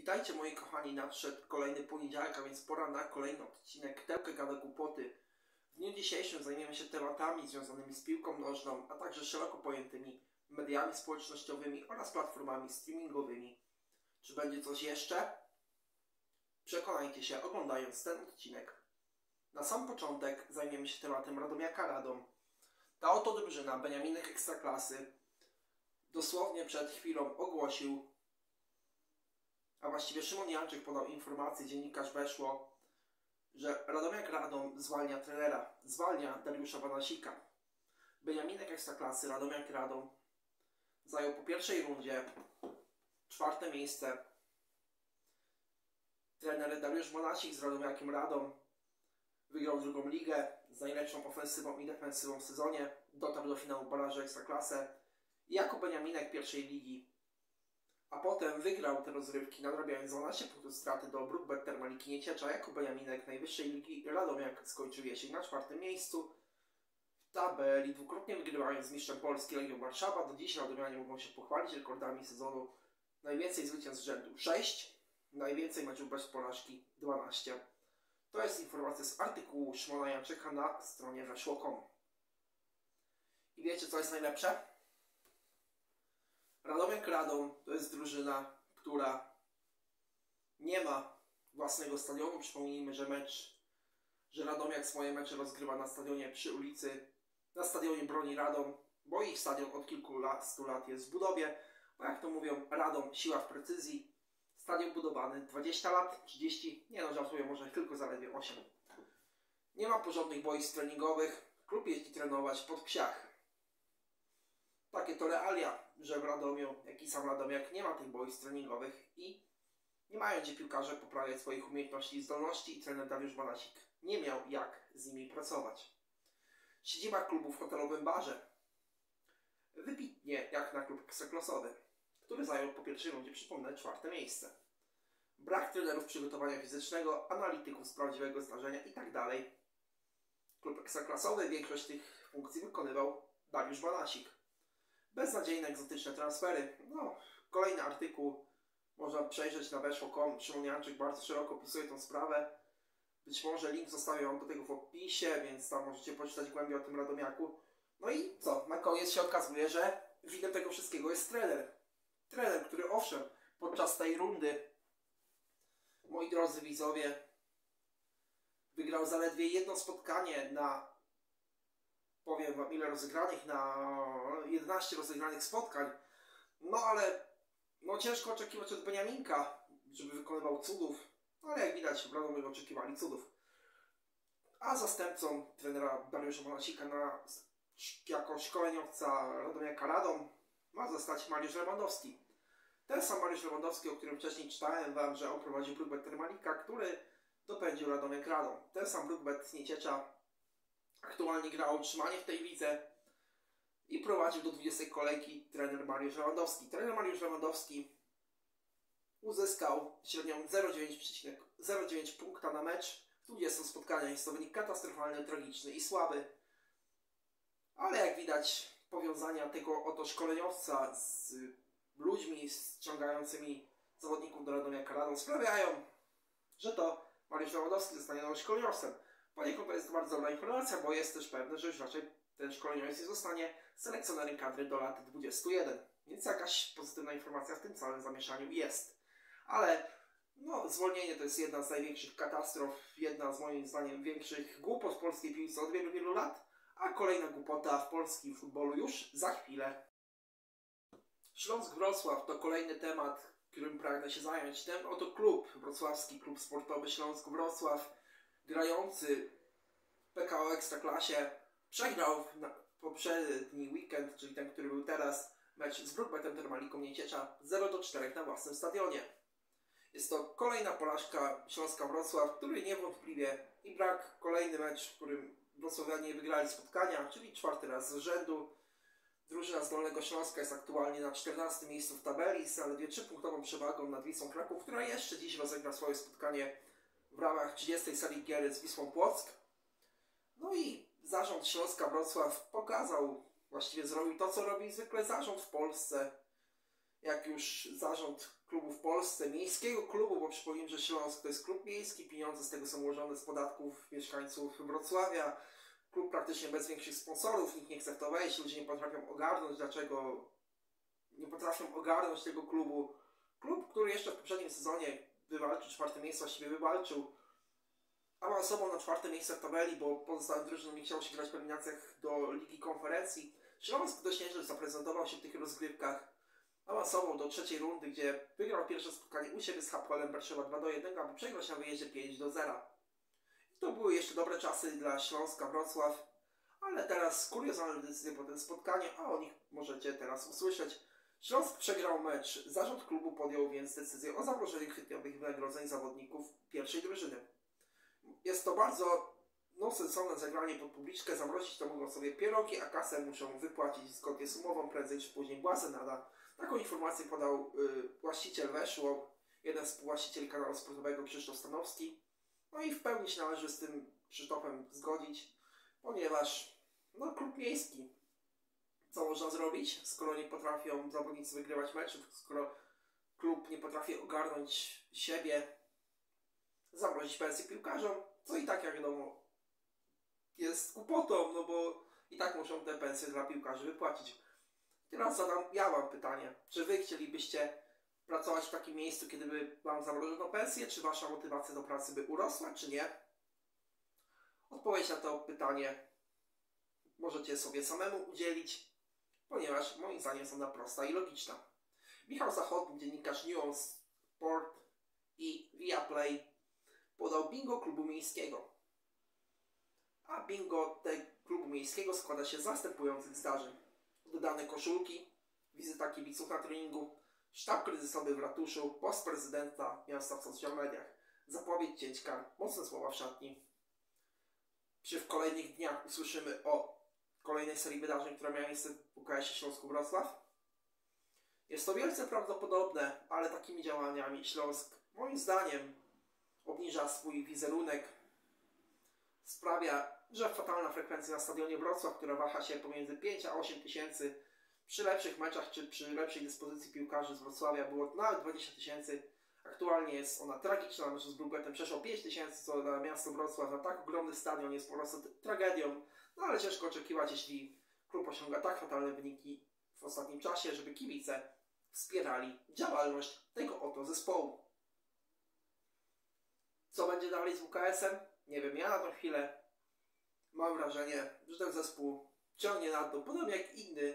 Witajcie moi kochani, nadszedł kolejny poniedziałek, a więc pora na kolejny odcinek Tełkę Gada Głupoty. W dniu dzisiejszym zajmiemy się tematami związanymi z piłką nożną, a także szeroko pojętymi mediami społecznościowymi oraz platformami streamingowymi. Czy będzie coś jeszcze? Przekonajcie się oglądając ten odcinek. Na sam początek zajmiemy się tematem Radomiaka Radom. Ta oto drużyna Beniaminek Ekstraklasy dosłownie przed chwilą ogłosił a właściwie Szymon Janczyk podał informację, dziennikarz weszło, że Radomiak Radom zwalnia trenera, zwalnia Dariusza Wanasika. Beniaminek Ekstraklasy, Radomiak Radom zajął po pierwszej rundzie czwarte miejsce. Trener Dariusz Wanasik z Radomiakiem Radom wygrał drugą ligę z najlepszą ofensywą i defensywą w sezonie, dotarł do finału barażu Ekstraklasę. Jako Beniaminek pierwszej ligi a potem wygrał te rozrywki, nadrabiając 12 punktów straty do Brookbet Termaliki Nieciecza jako Beniaminek najwyższej ligi Radomiak skończył jesień na czwartym miejscu w tabeli, dwukrotnie wygrywając z mistrzem Polski Legią Warszawa. Do dziś Radomianie mogą się pochwalić rekordami sezonu. Najwięcej zwycięstw z rzędu 6, najwięcej meczów bez porażki 12. To jest informacja z artykułu Szymona Janczyka na stronie weszło.com. I wiecie co jest najlepsze? Radomiak Radom to jest drużyna, która nie ma własnego stadionu. Przypomnijmy, że mecz, że Radomiak swoje mecze rozgrywa na stadionie przy ulicy, na stadionie Broni Radom, bo ich stadion od kilku lat, 100 lat jest w budowie. Bo jak to mówią, Radom siła w precyzji. Stadion budowany 20 lat, 30, nie no żartuję, może tylko zaledwie 8. Nie ma porządnych boisk treningowych. Klub jeździ trenować pod psiach takie to realia, że w Radomiu, jak i sam Radomiak nie ma tych boisk treningowych i nie mają gdzie piłkarze poprawiać swoich umiejętności i zdolności i trener Dariusz Banasik nie miał jak z nimi pracować. Siedziba klubu w hotelowym barze. Wybitnie jak na klub ekstraklasowy, który zajął po pierwszej rundzie, przypomnę, czwarte miejsce. Brak trenerów przygotowania fizycznego, analityków z prawdziwego zdarzenia itd. Tak klub ekstraklasowy większość tych funkcji wykonywał Dariusz Banasik Beznadziejne, egzotyczne transfery. No, kolejny artykuł można przejrzeć na weszło.com. Szymon Janczyk bardzo szeroko opisuje tą sprawę. Być może link zostawię Wam do tego w opisie, więc tam możecie poczytać głębiej o tym Radomiaku. No i co? Na koniec się okazuje, że widem tego wszystkiego jest trener. Trener, który owszem, podczas tej rundy, moi drodzy widzowie, wygrał zaledwie jedno spotkanie na powiem Wam ile rozegranych na 11 rozegranych spotkań. No ale no ciężko oczekiwać od Beniaminka, żeby wykonywał cudów. No ale jak widać Radomiu oczekiwali cudów. A zastępcą trenera Dariusza Monasika na, jako szkoleniowca Radomiaka Radom ma zostać Mariusz Lewandowski. Ten sam Mariusz Lewandowski, o którym wcześniej czytałem Wam, że on prowadził Brookbet Termalika, który dopędził Radomiak Radom. Ten sam Brookbet Nieciecza Aktualnie gra o utrzymanie w tej lidze i prowadził do 20 kolejki trener Mariusz Lewandowski. Trener Mariusz Lewandowski uzyskał średnią 0,9 punkta na mecz w 20 spotkaniach. Jest to wynik katastrofalny, tragiczny i słaby. Ale jak widać, powiązania tego oto szkoleniowca z ludźmi ściągającymi zawodników do Radomia Radą sprawiają, że to Mariusz Lewandowski zostanie nowym szkoleniowcem. Poniekąd to jest bardzo dobra informacja, bo jest też pewne, że już raczej ten szkoleniowiec nie zostanie selekcjonerem kadry do lat 21. Więc jakaś pozytywna informacja w tym całym zamieszaniu jest. Ale no, zwolnienie to jest jedna z największych katastrof, jedna z moim zdaniem większych głupot w polskiej piłce od wielu, wielu lat, a kolejna głupota w polskim futbolu już za chwilę. Śląsk Wrocław to kolejny temat, którym pragnę się zająć. Ten oto klub, wrocławski klub sportowy Śląsk Wrocław, grający w PKO Ekstraklasie przegrał na poprzedni weekend, czyli ten, który był teraz, mecz z Brookbetem Termaliką Nieciecza 0 do 4 na własnym stadionie. Jest to kolejna porażka Śląska Wrocław, który niewątpliwie i brak kolejny mecz, w którym Wrocławianie wygrali spotkania, czyli czwarty raz z rzędu. Drużyna z Dolnego Śląska jest aktualnie na 14 miejscu w tabeli z zaledwie 3-punktową przewagą nad Wisłą Kraków, która jeszcze dziś rozegra swoje spotkanie w ramach 30. serii gier z Wisłą Płock. No i zarząd Śląska Wrocław pokazał, właściwie zrobił to, co robi zwykle zarząd w Polsce. Jak już zarząd klubu w Polsce, miejskiego klubu, bo przypomnę, że Śląsk to jest klub miejski, pieniądze z tego są ułożone z podatków mieszkańców Wrocławia, klub praktycznie bez większych sponsorów, nikt nie chce w to wejść, ludzie nie potrafią ogarnąć, dlaczego nie potrafią ogarnąć tego klubu. Klub, który jeszcze w poprzednim sezonie wywalczył czwarte miejsce, właściwie wywalczył, awansował na czwarte miejsce w tabeli, bo pozostałym drużynom nie chciało się grać w eliminacjach do Ligi Konferencji. Śląsk dość zaprezentował się w tych rozgrywkach. Awansował do trzeciej rundy, gdzie wygrał pierwsze spotkanie u siebie z Hapoelem Berszewa 2 do 1, aby przegrać na wyjeździe 5 do 0. I to były jeszcze dobre czasy dla Śląska Wrocław, ale teraz kuriozalne decyzje po tym spotkaniu, a o nich możecie teraz usłyszeć. Śląsk przegrał mecz, zarząd klubu podjął więc decyzję o zamrożeniu kwietniowych wynagrodzeń zawodników pierwszej drużyny. Jest to bardzo no, sensowne zagranie pod publiczkę, zamrozić to mogą sobie pierogi, a kasę muszą wypłacić zgodnie z umową prędzej czy później Błazenada. Taką informację podał y, właściciel Weszło, jeden z współwłaścicieli kanału sportowego Krzysztof Stanowski. No i w pełni się należy z tym Krzysztofem zgodzić, ponieważ no, klub miejski, co można zrobić, skoro nie potrafią zawodnicy wygrywać meczów, skoro klub nie potrafi ogarnąć siebie, zamrozić pensję piłkarzom, co i tak jak wiadomo jest kłopotą, no bo i tak muszą te pensje dla piłkarzy wypłacić. Teraz zadam ja wam pytanie, czy wy chcielibyście pracować w takim miejscu, kiedy by wam zamrożono pensję, czy wasza motywacja do pracy by urosła, czy nie? Odpowiedź na to pytanie możecie sobie samemu udzielić, ponieważ moim zdaniem jest ona prosta i logiczna. Michał Zachodni, dziennikarz News Sport i Viaplay podał bingo klubu miejskiego. A bingo tego klubu miejskiego składa się z następujących zdarzeń. Dodane koszulki, wizyta kibiców na treningu, sztab kryzysowy w ratuszu, post prezydenta miasta w social mediach, zapowiedź cięć kar, mocne słowa w szatni. Czy w kolejnych dniach usłyszymy o kolejnej serii wydarzeń, która miała miejsce w UKS-ie Śląsku Wrocław? Jest to wielce prawdopodobne, ale takimi działaniami Śląsk, moim zdaniem, obniża swój wizerunek, sprawia, że fatalna frekwencja na stadionie Wrocław, która waha się pomiędzy 5 a 8 tysięcy, przy lepszych meczach czy przy lepszej dyspozycji piłkarzy z Wrocławia było nawet 20 tysięcy. Aktualnie jest ona tragiczna, mecz z Bruggetem przeszło 5 tysięcy, co dla miasta Wrocław na tak ogromny stadion jest po prostu tragedią. No ale ciężko oczekiwać, jeśli klub osiąga tak fatalne wyniki w ostatnim czasie, żeby kibice wspierali działalność tego oto zespołu. Co będzie dalej z WKS-em? Nie wiem, ja na tą chwilę mam wrażenie, że ten zespół ciągnie na dół, podobnie jak inny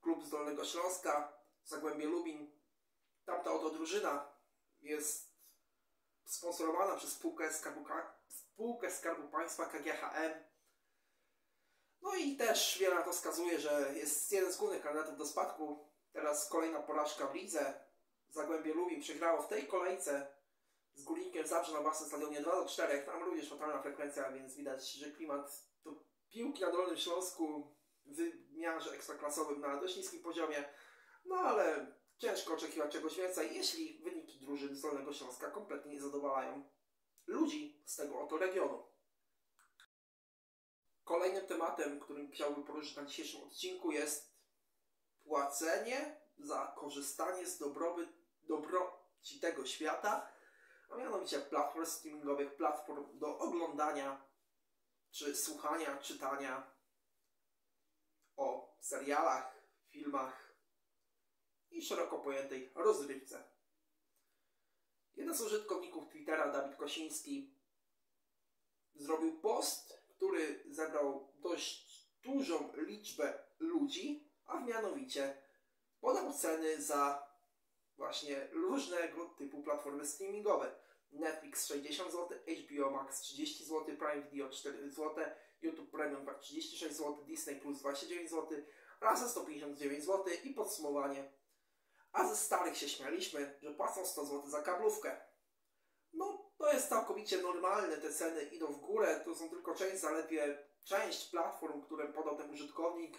klub z Dolnego Śląska, Zagłębie Lubin. Tamta oto drużyna jest sponsorowana przez spółkę spółkę Skarbu Państwa KGHM. No i też wiele na to wskazuje, że jest jeden z głównych kandydatów do spadku. Teraz kolejna porażka w lidze. Zagłębie Lubin przegrało w tej kolejce z Górnikiem Zabrze na własnym stadionie 2 do 4. Tam również fatalna frekwencja, więc widać, że klimat to piłki na Dolnym Śląsku w wymiarze ekstraklasowym na dość niskim poziomie. No ale ciężko oczekiwać czegoś więcej, jeśli wyniki drużyn z Dolnego Śląska kompletnie nie zadowalają ludzi z tego oto regionu. Kolejnym tematem, którym chciałbym poruszyć na dzisiejszym odcinku jest płacenie za korzystanie z dobroby, dobroci tego świata, a mianowicie platform streamingowych, platform do oglądania, czy słuchania, czytania o serialach, filmach i szeroko pojętej rozrywce. Jeden z użytkowników Twittera, Dawid Kosiński, zrobił post, który zebrał dość dużą liczbę ludzi, a mianowicie podał ceny za właśnie różnego typu platformy streamingowe. Netflix 60 zł, HBO Max 30 zł, Prime Video 4 zł, YouTube Premium 36 zł, Disney Plus 29 zł, Rasa 159 zł i podsumowanie. A ze starych się śmialiśmy, że płacą 100 zł za kablówkę. To jest całkowicie normalne, te ceny idą w górę, to są tylko część, zaledwie część platform, które podał ten użytkownik.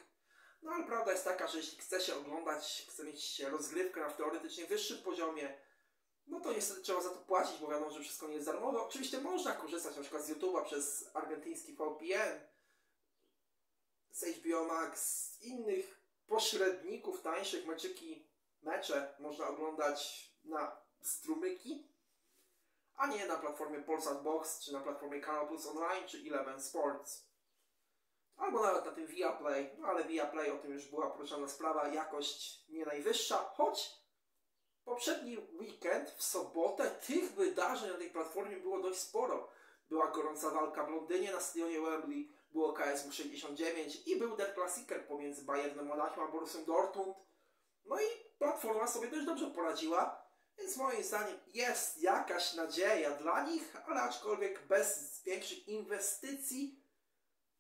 No ale prawda jest taka, że jeśli chce się oglądać, chce mieć rozgrywkę na teoretycznie wyższym poziomie, no to niestety trzeba za to płacić, bo wiadomo, że wszystko nie jest darmowe. Oczywiście można korzystać na przykład z YouTube'a przez argentyński VPN, z HBO Max, z innych pośredników tańszych meczyki, mecze można oglądać na strumyki, a nie na platformie Polsat Box, czy na platformie Canal Plus Online, czy Eleven Sports. Albo nawet na tym Viaplay, no ale Viaplay, o tym już była poruszana sprawa, jakość nie najwyższa, choć poprzedni weekend, w sobotę, tych wydarzeń na tej platformie było dość sporo. Była gorąca walka w Londynie na stadionie Wembley, było KSW 69 i był Der Klassiker pomiędzy Bayernem Monachium a Borussią Dortmund. No i platforma sobie dość dobrze poradziła, więc moim zdaniem jest jakaś nadzieja dla nich, ale aczkolwiek bez większych inwestycji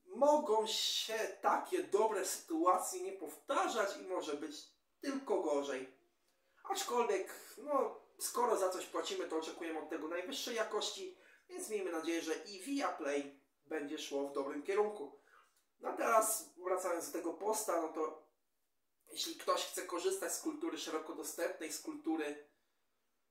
mogą się takie dobre sytuacje nie powtarzać i może być tylko gorzej. Aczkolwiek, no, skoro za coś płacimy, to oczekujemy od tego najwyższej jakości, więc miejmy nadzieję, że i Viaplay będzie szło w dobrym kierunku. No a teraz wracając do tego posta, no to jeśli ktoś chce korzystać z kultury szeroko dostępnej, z kultury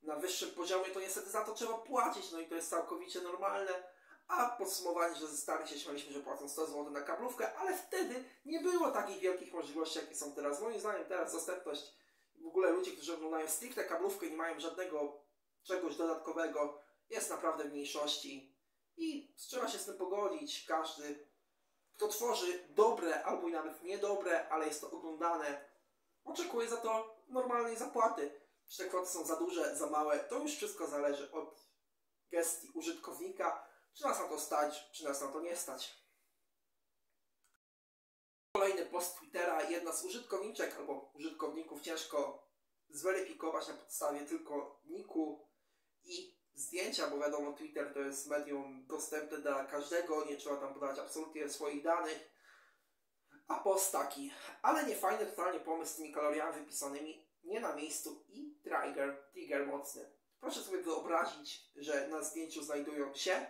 na wyższym poziomie, to niestety za to trzeba płacić, no i to jest całkowicie normalne. A podsumowanie, że ze starych się śmialiśmy, że płacą 100 zł na kablówkę, ale wtedy nie było takich wielkich możliwości, jakie są teraz. Moim zdaniem teraz dostępność w ogóle ludzie, którzy oglądają stricte kablówkę i nie mają żadnego czegoś dodatkowego, jest naprawdę w mniejszości. I trzeba się z tym pogodzić. Każdy, kto tworzy dobre albo i nawet niedobre, ale jest to oglądane, oczekuje za to normalnej zapłaty. Czy te kwoty są za duże, za małe, to już wszystko zależy od gestii użytkownika, czy nas na to stać, czy nas na to nie stać. Kolejny post Twittera, jedna z użytkowniczek albo użytkowników ciężko zweryfikować na podstawie tylko niku i zdjęcia, bo wiadomo Twitter to jest medium dostępne dla każdego, nie trzeba tam podawać absolutnie swoich danych. A post taki, ale nie fajny totalnie pomysł z tymi kaloriami wypisanymi, nie na miejscu i trigger, trigger mocny. Proszę sobie wyobrazić, że na zdjęciu znajdują się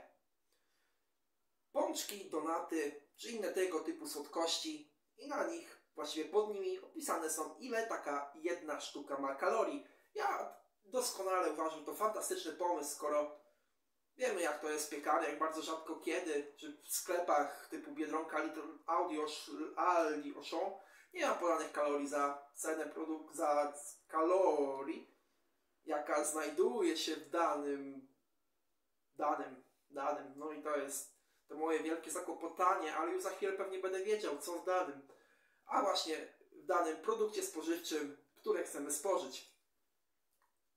pączki, donaty czy inne tego typu słodkości i na nich, właściwie pod nimi opisane są ile taka jedna sztuka ma kalorii. Ja doskonale uważam to fantastyczny pomysł, skoro wiemy jak to jest w piekarni, jak bardzo rzadko kiedy, czy w sklepach typu Biedronka, Little Audio, Aldi, Auchan, nie ma podanych kalorii za cenę produktu, za kalorii, jaka znajduje się w danym, danym, danym, no i to jest to moje wielkie zakłopotanie, ale już za chwilę pewnie będę wiedział, co w danym, a właśnie w danym produkcie spożywczym, które chcemy spożyć.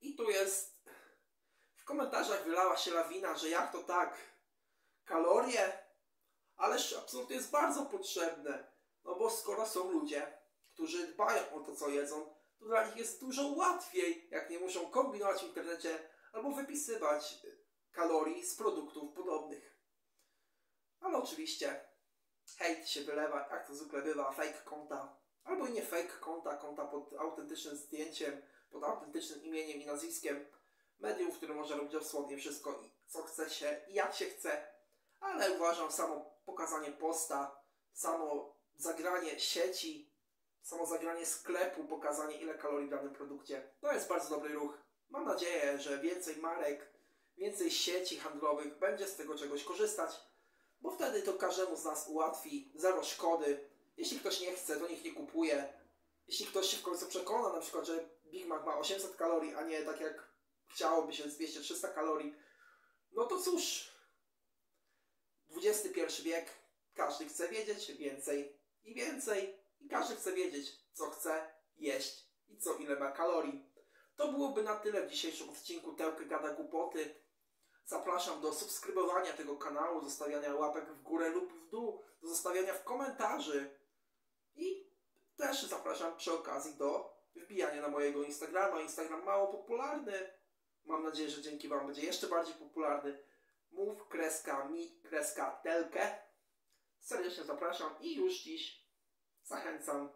I tu jest, w komentarzach wylała się lawina, że jak to tak, kalorie, ależ absolutnie jest bardzo potrzebne, no bo skoro są ludzie, którzy dbają o to, co jedzą, to dla nich jest dużo łatwiej, jak nie muszą kombinować w internecie albo wypisywać kalorii z produktów podobnych. Ale oczywiście hejt się wylewa, jak to zwykle bywa, fake konta, albo i nie fake konta, konta pod autentycznym zdjęciem, pod autentycznym imieniem i nazwiskiem, medium, w którym może robić dosłownie wszystko, co chce się i jak się chce, ale uważam samo pokazanie posta, samo zagranie sieci, samo zagranie sklepu, pokazanie ile kalorii w danym produkcie, to jest bardzo dobry ruch. Mam nadzieję, że więcej marek, więcej sieci handlowych będzie z tego czegoś korzystać, bo wtedy to każdemu z nas ułatwi, zero szkody. Jeśli ktoś nie chce, to niech nie kupuje. Jeśli ktoś się w końcu przekona, na przykład, że Big Mac ma 800 kalorii, a nie tak jak chciałoby się 200-300 kalorii, no to cóż, XXI wiek, każdy chce wiedzieć więcej i więcej i każdy chce wiedzieć, co chce jeść i co ile ma kalorii. To byłoby na tyle w dzisiejszym odcinku Tełkę Gada Głupoty. Zapraszam do subskrybowania tego kanału, zostawiania łapek w górę lub w dół, do zostawiania w komentarzy i też zapraszam przy okazji do wbijania na mojego Instagrama. Instagram mało popularny. Mam nadzieję, że dzięki Wam będzie jeszcze bardziej popularny. Mów kreska mi kreska telkę. Serdecznie zapraszam i już dziś zachęcam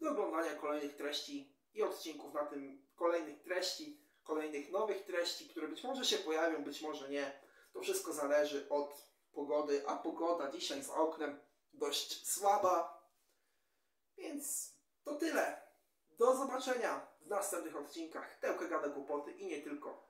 do oglądania kolejnych treści i odcinków na tym kolejnych treści, kolejnych nowych treści, które być może się pojawią, być może nie. To wszystko zależy od pogody, a pogoda dzisiaj za oknem dość słaba. Więc to tyle. Do zobaczenia w następnych odcinkach Tełkę Gada Głupoty i nie tylko.